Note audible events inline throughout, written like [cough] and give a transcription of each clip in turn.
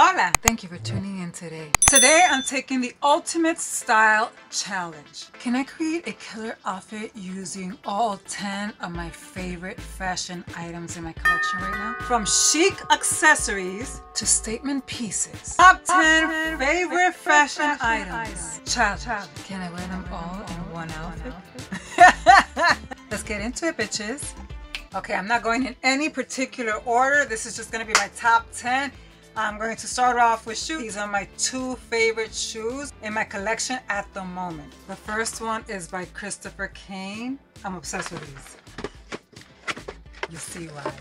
Hola! Thank you for tuning in today. Today I'm taking the Ultimate Style Challenge. Can I create a killer outfit using all 10 of my favorite fashion items in my collection right now? From chic accessories to statement pieces. Top 10 favorite fashion items. Challenge. Can I wear them all in one outfit? [laughs] Let's get into it, bitches. Okay, I'm not going in any particular order. This is just going to be my top 10. I'm going to start off with shoes. These are my two favorite shoes in my collection at the moment. The first one is by Christopher Kane. I'm obsessed with these. You see why.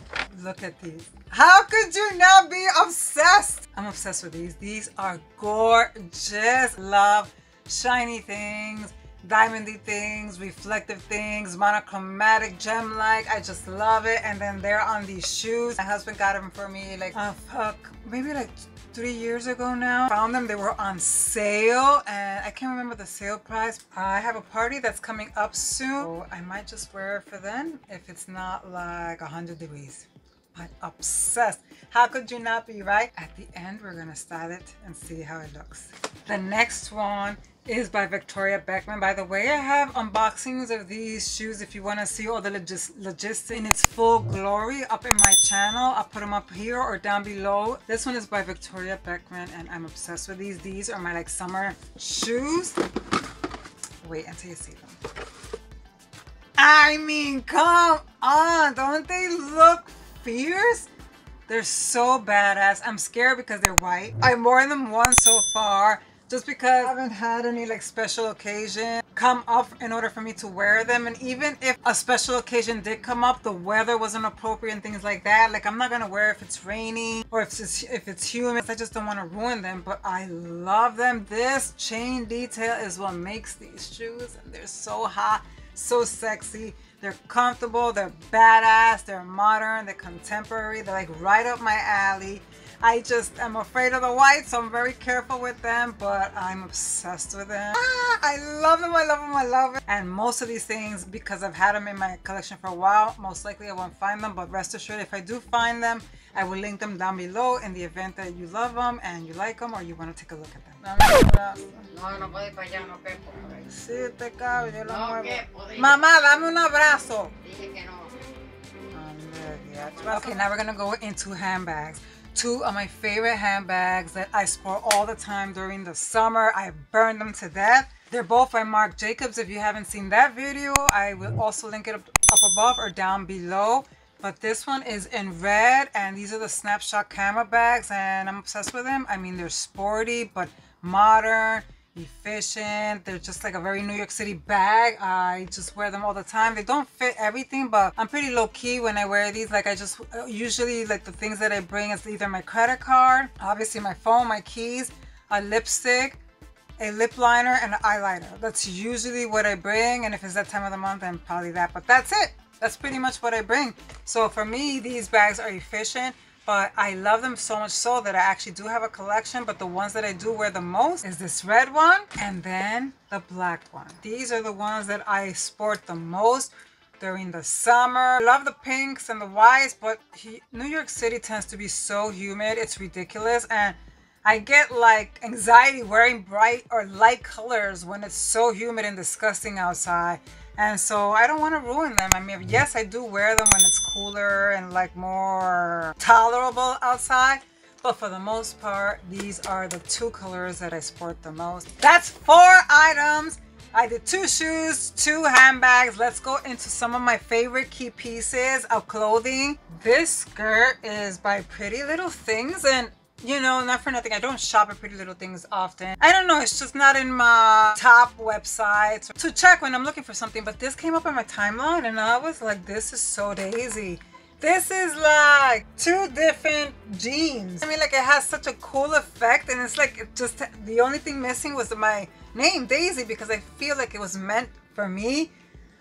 Look at these. How could you not be obsessed? I'm obsessed with these. These are gorgeous. Love shiny things diamondy things, reflective things, monochromatic gem-like. I just love it. And then they're on these shoes. My husband got them for me like, uh, fuck, maybe like three years ago now. Found them, they were on sale and I can't remember the sale price. I have a party that's coming up soon. So I might just wear it for then if it's not like 100 degrees. I'm obsessed. How could you not be right? At the end, we're gonna style it and see how it looks. The next one is by Victoria Beckham. By the way, I have unboxings of these shoes if you want to see all the logis logistics in its full glory up in my channel. I'll put them up here or down below. This one is by Victoria Beckham and I'm obsessed with these. These are my like summer shoes. Wait until you see them. I mean, come on. Don't they look fierce? They're so badass. I'm scared because they're white. I've worn them once so far just because I haven't had any like special occasion come up in order for me to wear them. And even if a special occasion did come up the weather wasn't appropriate and things like that like I'm not gonna wear if it's raining or if it's if it's humid. I just don't want to ruin them. But I love them. This chain detail is what makes these shoes and they're so hot so sexy. They're comfortable they're badass they're modern they're contemporary they're like right up my alley I just am afraid of the white, so I'm very careful with them, but I'm obsessed with them. Ah, I love them, I love them, I love them. And most of these things, because I've had them in my collection for a while, most likely I won't find them, but rest assured, if I do find them, I will link them down below in the event that you love them and you like them or you want to take a look at them. No, no puede para allá, no quepo. Sí, te cabe, yo lo no muevo. Mamá, dame un abrazo. Dije que no. Okay, now we're gonna go into handbags two of my favorite handbags that I sport all the time during the summer. I burn them to death. They're both by Marc Jacobs. If you haven't seen that video, I will also link it up, up above or down below. But this one is in red and these are the snapshot camera bags and I'm obsessed with them. I mean, they're sporty but modern efficient. They're just like a very New York City bag. I just wear them all the time. They don't fit everything, but I'm pretty low key when I wear these. Like I just uh, usually like the things that I bring is either my credit card, obviously my phone, my keys, a lipstick, a lip liner, and an eyeliner. That's usually what I bring. And if it's that time of the month, then probably that. But that's it. That's pretty much what I bring. So for me, these bags are efficient but I love them so much so that I actually do have a collection but the ones that I do wear the most is this red one and then the black one. These are the ones that I sport the most during the summer. I love the pinks and the whites but he, New York City tends to be so humid it's ridiculous and I get like anxiety wearing bright or light colors when it's so humid and disgusting outside and so I don't want to ruin them. I mean, yes, I do wear them when it's cooler and like more tolerable outside. But for the most part, these are the two colors that I sport the most. That's four items. I did two shoes, two handbags. Let's go into some of my favorite key pieces of clothing. This skirt is by Pretty Little Things and you know, not for nothing. I don't shop at Pretty Little Things often. I don't know. It's just not in my top websites to check when I'm looking for something. But this came up on my timeline and I was like, this is so daisy. This is like two different jeans. I mean, like it has such a cool effect and it's like just the only thing missing was my name, Daisy, because I feel like it was meant for me.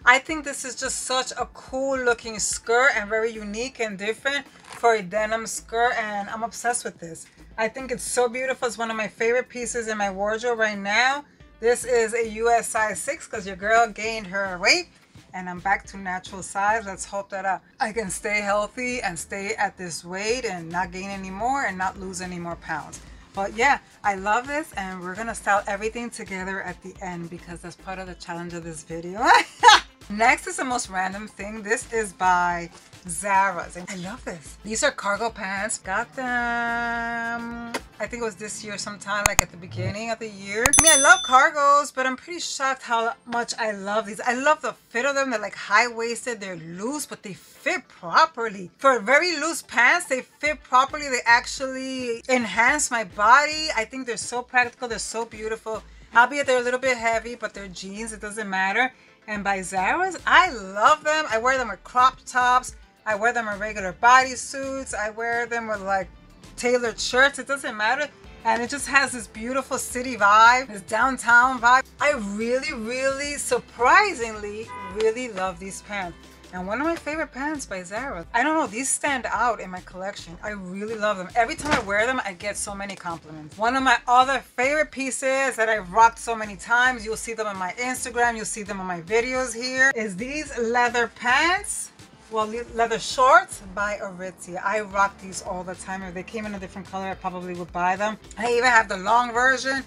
I think this is just such a cool looking skirt and very unique and different for a denim skirt and I'm obsessed with this. I think it's so beautiful. It's one of my favorite pieces in my wardrobe right now. This is a US size 6 because your girl gained her weight and I'm back to natural size. Let's hope that uh, I can stay healthy and stay at this weight and not gain any more and not lose any more pounds. But yeah, I love this and we're gonna style everything together at the end because that's part of the challenge of this video. [laughs] Next is the most random thing. This is by Zara's. And I love this. These are cargo pants. Got them, I think it was this year sometime, like at the beginning of the year. I mean, I love cargos, but I'm pretty shocked how much I love these. I love the fit of them. They're like high-waisted. They're loose, but they fit properly. For very loose pants, they fit properly. They actually enhance my body. I think they're so practical. They're so beautiful. Albeit they're a little bit heavy, but they're jeans. It doesn't matter. And by Zara's, I love them. I wear them with crop tops. I wear them in regular bodysuits. I wear them with like tailored shirts. It doesn't matter. And it just has this beautiful city vibe, this downtown vibe. I really, really, surprisingly, really love these pants. And one of my favorite pants by Zara. I don't know, these stand out in my collection. I really love them. Every time I wear them, I get so many compliments. One of my other favorite pieces that I've rocked so many times, you'll see them on my Instagram, you'll see them on my videos here, is these leather pants well leather shorts by Aritzia. I rock these all the time. If they came in a different color, I probably would buy them. I even have the long version,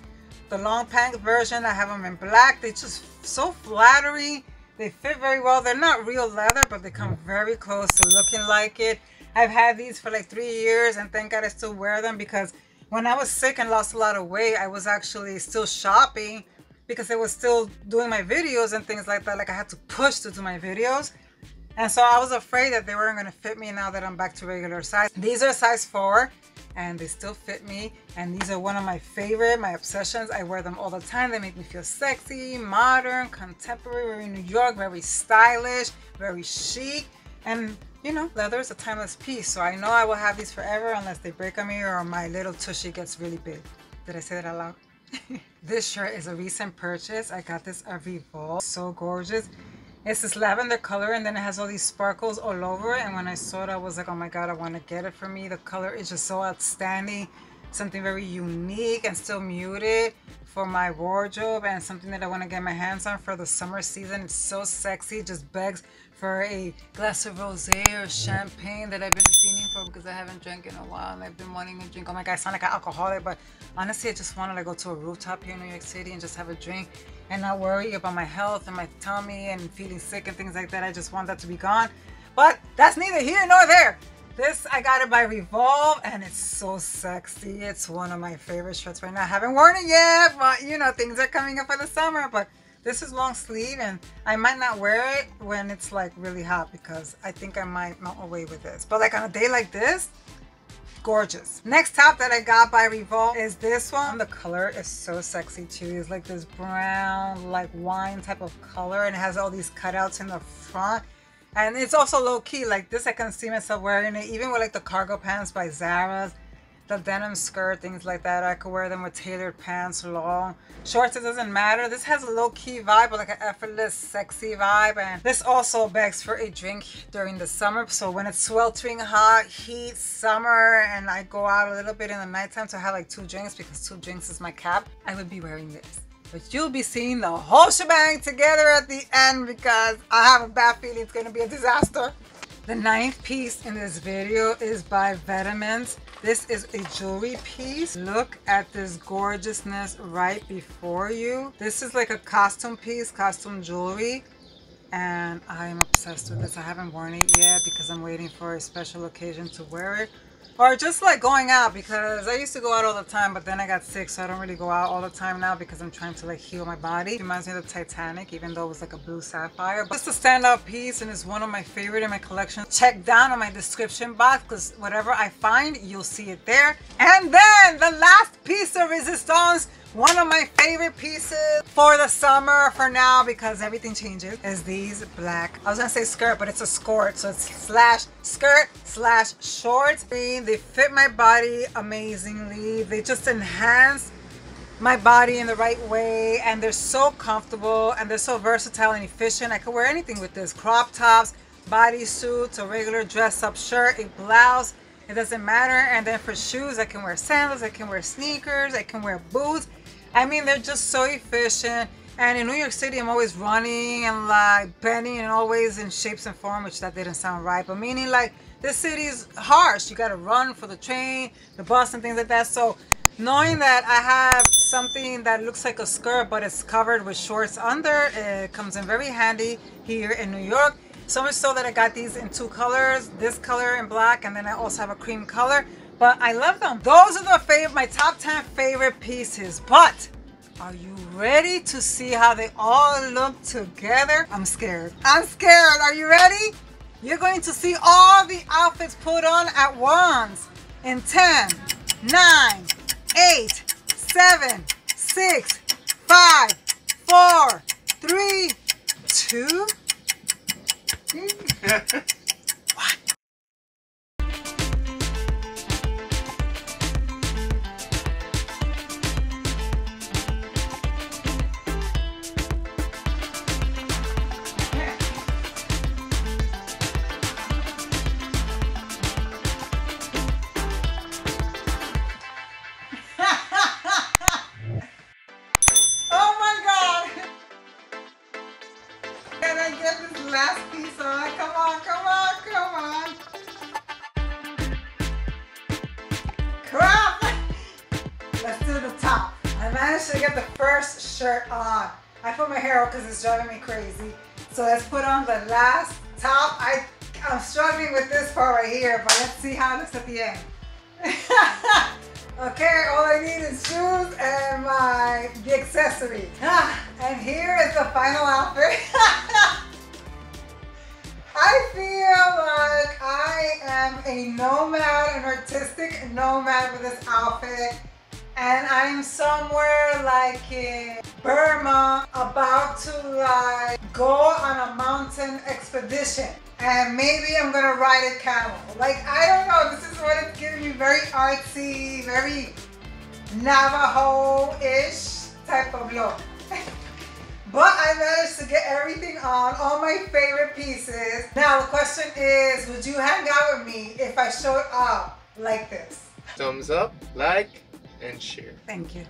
the long pant version. I have them in black. They're just so flattering. They fit very well. They're not real leather, but they come very close to looking like it. I've had these for like three years and thank God I still wear them because when I was sick and lost a lot of weight, I was actually still shopping because I was still doing my videos and things like that. Like I had to push to do my videos. And so I was afraid that they weren't going to fit me now that I'm back to regular size. These are size 4 and they still fit me. And these are one of my favorite, my obsessions. I wear them all the time. They make me feel sexy, modern, contemporary, very New York, very stylish, very chic. And you know, leather is a timeless piece. So I know I will have these forever unless they break on me or my little tushy gets really big. Did I say that out loud? [laughs] this shirt is a recent purchase. I got this at Revolve. So gorgeous. It's this lavender color and then it has all these sparkles all over it. And when I saw it, I was like, oh my God, I want to get it for me. The color is just so outstanding. Something very unique and still muted for my wardrobe and something that I want to get my hands on for the summer season. It's so sexy. Just begs for a glass of rosé or champagne that I've been feeling for because I haven't drank in a while and I've been wanting to drink. Oh my God, I sound like an alcoholic, but honestly, I just want to go to a rooftop here in New York City and just have a drink and not worry about my health and my tummy and feeling sick and things like that. I just want that to be gone. But that's neither here nor there. This, I got it by Revolve and it's so sexy. It's one of my favorite shirts right now. I haven't worn it yet, but you know, things are coming up for the summer. But this is long sleeve and I might not wear it when it's like really hot because I think I might melt away with this. But like on a day like this, gorgeous. Next top that I got by Revolve is this one. The color is so sexy too. It's like this brown, like wine type of color and it has all these cutouts in the front. And it's also low key, like this I can see myself wearing it, even with like the cargo pants by Zara's the denim skirt, things like that. I could wear them with tailored pants, long shorts. It doesn't matter. This has a low key vibe, like an effortless, sexy vibe. And this also begs for a drink during the summer. So when it's sweltering hot, heat, summer, and I go out a little bit in the nighttime to have like two drinks because two drinks is my cap, I would be wearing this. But you'll be seeing the whole shebang together at the end because I have a bad feeling it's going to be a disaster. The ninth piece in this video is by Vetements. This is a jewelry piece. Look at this gorgeousness right before you. This is like a costume piece, costume jewelry. And I'm obsessed with this. I haven't worn it yet because I'm waiting for a special occasion to wear it or just like going out because I used to go out all the time but then I got sick so I don't really go out all the time now because I'm trying to like heal my body. It reminds me of the Titanic even though it was like a blue sapphire. But just a standout piece and it's one of my favorite in my collection. Check down on my description box because whatever I find you'll see it there. And then the last piece of resistance one of my favorite pieces for the summer for now because everything changes is these black, I was gonna say skirt, but it's a skirt. So it's slash skirt slash shorts. They fit my body amazingly. They just enhance my body in the right way and they're so comfortable and they're so versatile and efficient. I could wear anything with this. Crop tops, bodysuits, a regular dress up shirt, a blouse. It doesn't matter. And then for shoes, I can wear sandals, I can wear sneakers, I can wear boots. I mean, they're just so efficient And in New York City, I'm always running and like bending and always in shapes and form, which that didn't sound right, but meaning like this city is harsh. You got to run for the train, the bus, and things like that. So knowing that I have something that looks like a skirt, but it's covered with shorts under, it comes in very handy here in New York. So much so that I got these in two colors, this color in black, and then I also have a cream color. But I love them. Those are the favorite, my top 10 favorite pieces. But are you ready to see how they all look together? I'm scared. I'm scared. Are you ready? You're going to see all the outfits put on at once in 10, 9, 8, 7, 6, 5, 4, 3, 2, [laughs] managed to get the first shirt on. I put my hair out because it's driving me crazy. So let's put on the last top. I, I'm struggling with this part right here, but let's see how it looks at the end. [laughs] okay, all I need is shoes and my the accessory. [sighs] And here is the final outfit. [laughs] I feel like I am a nomad, an artistic nomad with this outfit. And I'm somewhere like in Burma about to like go on a mountain expedition. And maybe I'm gonna ride a camel. Like, I don't know, this is what it's giving me very artsy, very Navajo-ish type of look. [laughs] But I managed to get everything on, all my favorite pieces. Now the question is, would you hang out with me if I showed up like this? Thumbs up, like, and share. Thank you.